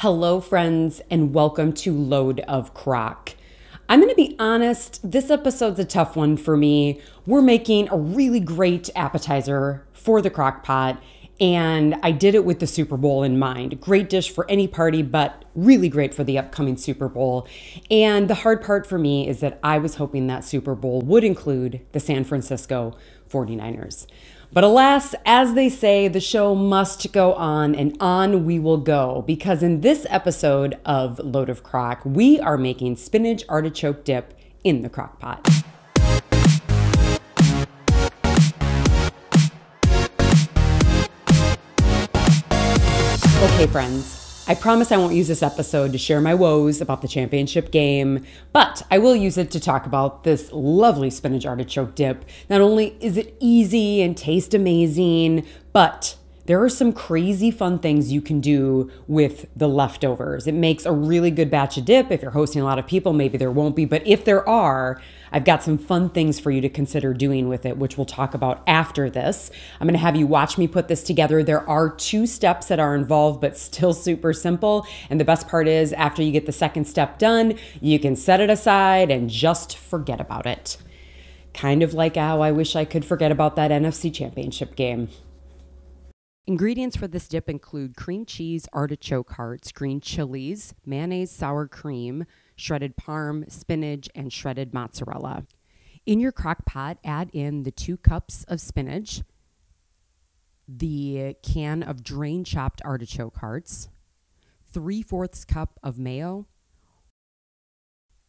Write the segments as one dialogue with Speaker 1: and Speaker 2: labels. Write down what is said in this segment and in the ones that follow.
Speaker 1: Hello, friends, and welcome to Load of Crock. I'm going to be honest, this episode's a tough one for me. We're making a really great appetizer for the crock pot, and I did it with the Super Bowl in mind. Great dish for any party, but really great for the upcoming Super Bowl. And the hard part for me is that I was hoping that Super Bowl would include the San Francisco 49ers. But alas, as they say, the show must go on and on we will go because in this episode of Load of Crock, we are making spinach artichoke dip in the crock pot. Okay, friends. I promise I won't use this episode to share my woes about the championship game, but I will use it to talk about this lovely spinach artichoke dip. Not only is it easy and taste amazing, but there are some crazy fun things you can do with the leftovers. It makes a really good batch of dip. If you're hosting a lot of people, maybe there won't be, but if there are, I've got some fun things for you to consider doing with it, which we'll talk about after this. I'm gonna have you watch me put this together. There are two steps that are involved, but still super simple. And the best part is, after you get the second step done, you can set it aside and just forget about it. Kind of like how I wish I could forget about that NFC championship game. Ingredients for this dip include cream cheese, artichoke hearts, green chilies, mayonnaise, sour cream, shredded parm, spinach, and shredded mozzarella. In your crock pot, add in the two cups of spinach, the can of drain chopped artichoke hearts, three fourths cup of mayo,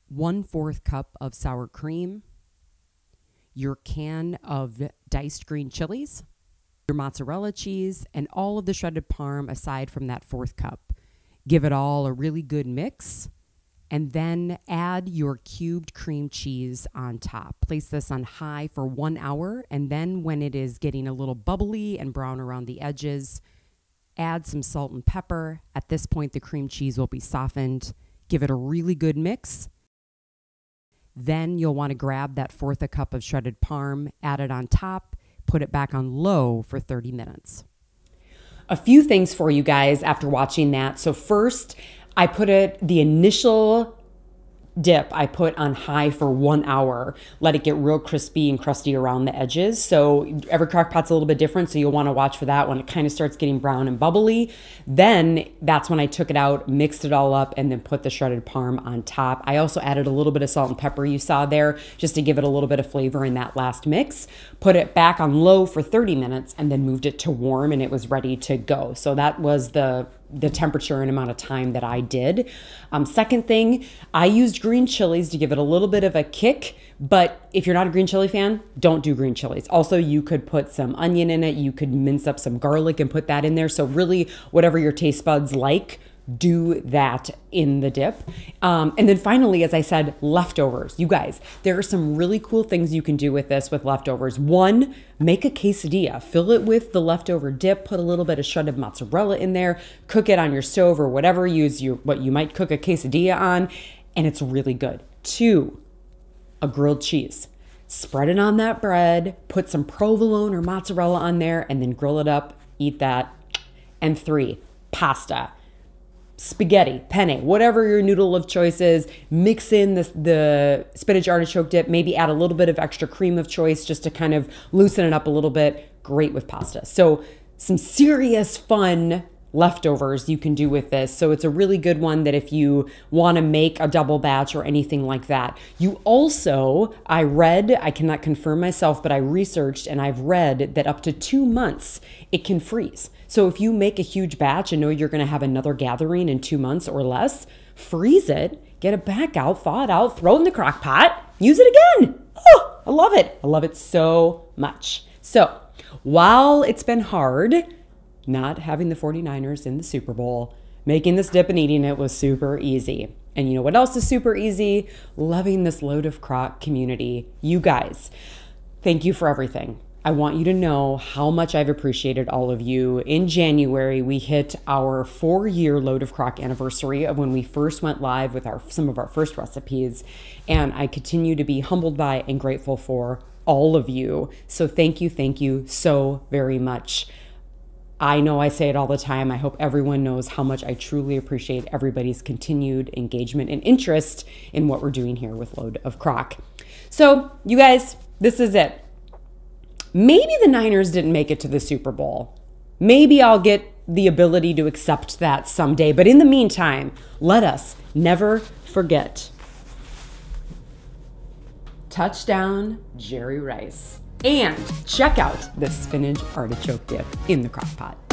Speaker 1: one fourth cup of sour cream, your can of diced green chilies your mozzarella cheese, and all of the shredded parm aside from that fourth cup. Give it all a really good mix, and then add your cubed cream cheese on top. Place this on high for one hour, and then when it is getting a little bubbly and brown around the edges, add some salt and pepper. At this point, the cream cheese will be softened. Give it a really good mix. Then you'll want to grab that fourth a cup of shredded parm, add it on top, put it back on low for 30 minutes. A few things for you guys after watching that. So, first, I put it the initial dip I put on high for one hour, let it get real crispy and crusty around the edges. So every crock pot's a little bit different, so you'll want to watch for that when it kind of starts getting brown and bubbly. Then that's when I took it out, mixed it all up, and then put the shredded parm on top. I also added a little bit of salt and pepper you saw there just to give it a little bit of flavor in that last mix. Put it back on low for 30 minutes and then moved it to warm and it was ready to go. So that was the the temperature and amount of time that I did. Um, second thing, I used green chilies to give it a little bit of a kick. But if you're not a green chili fan, don't do green chilies. Also, you could put some onion in it. You could mince up some garlic and put that in there. So, really, whatever your taste buds like, do that in the dip. Um, and then finally, as I said, leftovers. You guys, there are some really cool things you can do with this with leftovers. One, make a quesadilla, fill it with the leftover dip, put a little bit of shredded mozzarella in there, cook it on your stove or whatever use you what you might cook a quesadilla on, and it's really good. Two, a grilled cheese. Spread it on that bread, put some provolone or mozzarella on there, and then grill it up. Eat that. And three, pasta spaghetti, penne, whatever your noodle of choice is, mix in the, the spinach artichoke dip, maybe add a little bit of extra cream of choice just to kind of loosen it up a little bit. Great with pasta. So, some serious fun leftovers you can do with this. So it's a really good one that if you want to make a double batch or anything like that. You also, I read, I cannot confirm myself, but I researched and I've read that up to two months it can freeze. So if you make a huge batch and know you're going to have another gathering in two months or less, freeze it, get it back out, thaw it out, throw it in the crock pot, use it again. Oh, I love it. I love it so much. So while it's been hard not having the 49ers in the Super Bowl, making this dip and eating it was super easy. And you know what else is super easy? Loving this load of crock community. You guys, thank you for everything. I want you to know how much I've appreciated all of you. In January, we hit our four year load of crock anniversary of when we first went live with our some of our first recipes. And I continue to be humbled by and grateful for all of you. So thank you, thank you so very much. I know I say it all the time. I hope everyone knows how much I truly appreciate everybody's continued engagement and interest in what we're doing here with Load of Crock. So, you guys, this is it. Maybe the Niners didn't make it to the Super Bowl. Maybe I'll get the ability to accept that someday. But in the meantime, let us never forget. Touchdown, Jerry Rice. And check out the spinach artichoke dip in the crock pot.